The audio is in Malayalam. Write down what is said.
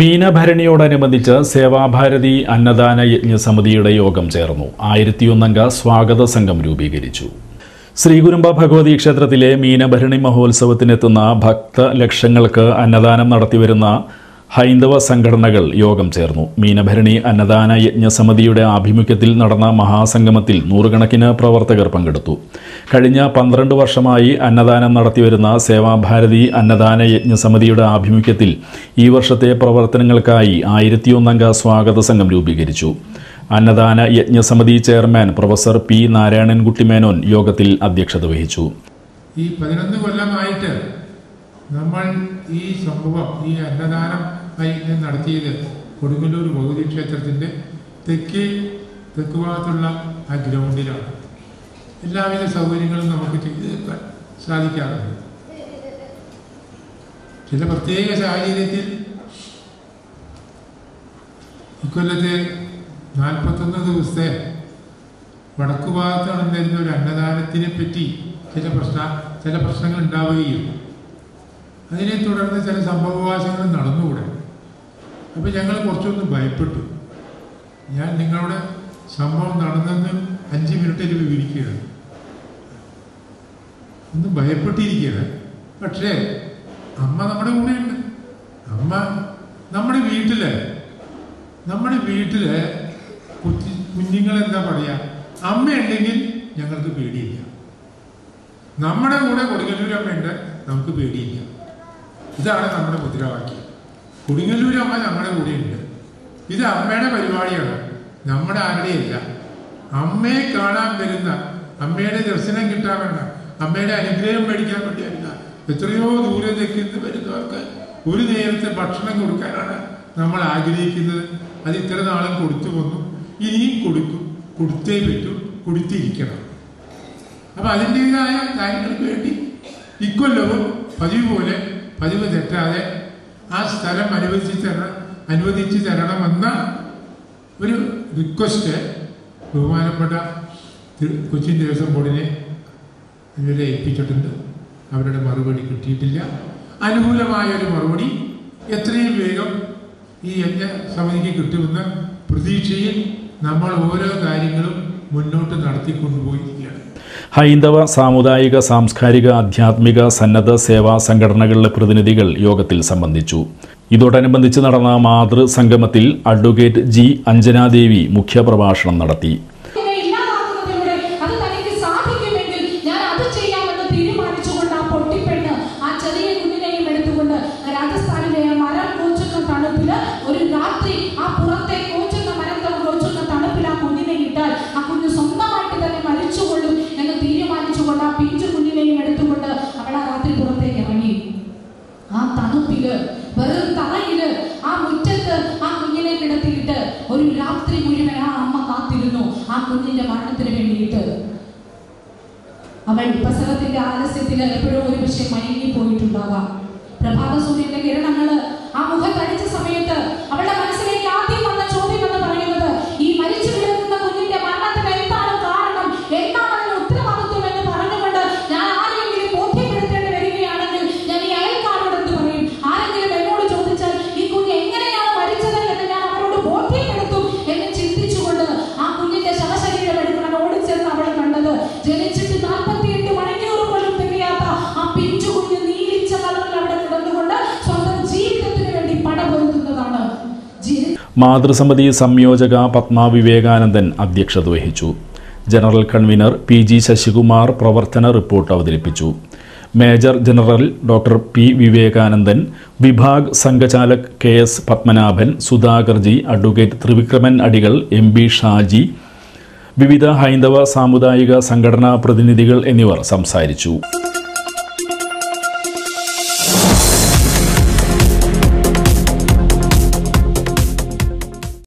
മീനഭരണിയോടനുബന്ധിച്ച് സേവാഭാരതി അന്നദാന യജ്ഞ സമിതിയുടെ യോഗം ചേർന്നു. ആയിരത്തിയൊന്നംഗ സ്വാഗത സംഘം രൂപീകരിച്ചു. ശ്രീകുരുമ്പ ഭഗവതി ക്ഷേത്രത്തിലെ മീനഭരണി മഹോത്സവത്തിനെത്തുന്ന ഭക്ത ലക്ഷങ്ങൾക്ക് അന്നദാനം നടത്തിവരുന്ന ഹൈന്ദവ സംഘടനകൾ യോഗം ചേർന്നു. മീനഭരണി അന്നദാന യജ്ഞ സമിതിയുടെ ആഭിമുഖ്യത്തിൽ നടന്ന മഹാസംഗമത്തിൽ നൂറുകണക്കിന് പ്രവർത്തകർ പങ്കെടുത്തു. കഴിഞ്ഞ പന്ത്രണ്ട് വർഷമായി അന്നദാനം നടത്തിവരുന്ന സേവാഭാരതി അന്നദാന യജ്ഞ സമിതിയുടെ ആഭിമുഖ്യത്തിൽ ഈ വർഷത്തെ പ്രവർത്തനങ്ങൾക്കായി ആയിരത്തിയൊന്നംഗ സ്വാഗത സംഘം രൂപീകരിച്ചു. അന്നദാന യജ്ഞ സമിതി chairman professor P Narayanankutty Menon യോഗത്തിൽ അധ്യക്ഷത വഹിച്ചു. ഈ പതിനൊന്ന് കൊല്ലമായിട്ട് നമ്മൾ ഈ സംഭവം ഈ അന്നദാനം ആയി നടത്തിയത് കൊടുങ്ങല്ലൂർ ഭഗവതി ക്ഷേത്രത്തിന്റെ തെക്കേ തെക്ക് ഭാഗത്തുള്ള ആ ഗ്രൗണ്ടിലാണ്. എല്ലാവിധ സൗകര്യങ്ങളും നമുക്ക് ചെയ്തു തീർക്കാൻ സാധിക്കാറുണ്ട്. ചില പ്രത്യേക സാഹചര്യത്തിൽ ഇക്കൊല്ലത്തെ നാൽപ്പത്തൊന്ന് ദിവസത്തെ വടക്കു ഭാഗത്ത് നടന്നിരുന്ന ഒരു അന്നദാനത്തിനെ പറ്റി ചില പ്രശ്ന ചില പ്രശ്നങ്ങൾ ഉണ്ടാവുകയും അതിനെ തുടർന്ന് ചില സംഭവവാസങ്ങൾ നടന്നുകൂടെ. അപ്പോൾ ഞങ്ങൾ കുറച്ചൊന്ന് ഭയപ്പെട്ടു. ഞാൻ നിങ്ങളുടെ സംഭവം നടന്നെന്ന് അഞ്ച് മിനിറ്റിൽ വിവരിക്കുകയാണ്. ഒന്ന് ഭയപ്പെട്ടിരിക്കുകയാണ്. പക്ഷേ അമ്മ നമ്മുടെ കൂടെയുണ്ട് അമ്മ നമ്മുടെ വീട്ടിൽ നമ്മുടെ വീട്ടിൽ കുഞ്ഞു കുഞ്ഞുങ്ങളെന്താ പറയാ? അമ്മ ഉണ്ടെങ്കിൽ ഞങ്ങൾക്ക് പേടിയില്ല. നമ്മുടെ കൂടെ കൊടുങ്ങല്ലൂർ നമുക്ക് പേടിയില്ല. ഇതാണ് നമ്മുടെ മുദ്രാവാക്യം. കൊടുങ്ങല്ലൂർ അമ്മ നമ്മുടെ കൂടെ ഉണ്ട് ഇത് അമ്മയുടെ പരിപാടിയാണ്. നമ്മുടെ ആരുടെയല്ല. അമ്മയെ കാണാൻ വരുന്ന അമ്മയുടെ ദർശനം കിട്ടാൻ വേണ്ട അമ്മയുടെ അനുഗ്രഹം മേടിക്കാൻ വേണ്ടിയല്ല എത്രയോ ദൂരെ നിന്ന് വരുന്നവർക്ക് ഒരു നേരത്തെ ഭക്ഷണം കൊടുക്കാനാണ് നമ്മൾ ആഗ്രഹിക്കുന്നത്. അത് ഇത്ര നാളും കൊടുത്തു വന്നു. ഇനിയും കൊടുക്കും. കൊടുത്തേ പറ്റൂ. കൊടുത്തിരിക്കണം. അപ്പൊ അതിന്റെതായ കാര്യങ്ങൾക്ക് വേണ്ടി ഇക്കൊല്ലവും പതിവ് പോലെ പതിവ് തെറ്റാതെ ആ സ്ഥലം അനുവദിച്ച് തരണം അനുവദിച്ച് തരണമെന്ന ഒരു റിക്വസ്റ്റ് ബഹുമാനപ്പെട്ട കൊച്ചിൻ ദേവസ്വം ബോർഡിനെ ഇവരെ ഏൽപ്പിച്ചിട്ടുണ്ട്. അവരുടെ മറുപടി കിട്ടിയിട്ടില്ല. അനുകൂലമായ ഒരു മറുപടി എത്രയും വേഗം ഈ യജ്ഞ സമിതിക്ക് കിട്ടുമെന്ന പ്രതീക്ഷയിൽ നമ്മൾ ഓരോ കാര്യങ്ങളും മുന്നോട്ട് നടത്തിക്കൊണ്ടുപോയിരിക്കുകയാണ്. ഹൈന്ദവ സാമുദായിക സാംസ്കാരിക ആധ്യാത്മിക സന്നദ്ധ സേവാ സംഘടനകളിലെ പ്രതിനിധികൾ യോഗത്തിൽ സംബന്ധിച്ചു. ഇതോടനുബന്ധിച്ച് നടന്ന മാതൃസംഗമത്തിൽ അഡ്വക്കേറ്റ് ജി. അഞ്ജനാദേവി മുഖ്യപ്രഭാഷണം നടത്തി. ഒരു രാത്രി ആ തനിക്ക് ആ കുഞ്ഞിന്റെ മരണത്തിന് വേണ്ടിയിട്ട് അവൾ പ്രസവത്തിന്റെ ആലസ്യത്തിന് മാതൃസമിതി സംയോജക പത്മ വിവേകാനന്ദൻ അധ്യക്ഷത വഹിച്ചു. General convener P G Sasikumar പ്രവർത്തന റിപ്പോർട്ട് അവതരിപ്പിച്ചു. Major general doctor P Vivekanandan വിഭാഗ് സംഘചാലക് K S Padmanabhan Sudhakarji advocate Trivikraman Adikal M B Shaji വിവിധ ഹൈന്ദവ സാമുദായിക സംഘടനാ പ്രതിനിധികൾ എന്നിവർ സംസാരിച്ചു.